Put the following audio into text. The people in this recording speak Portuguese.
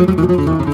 Música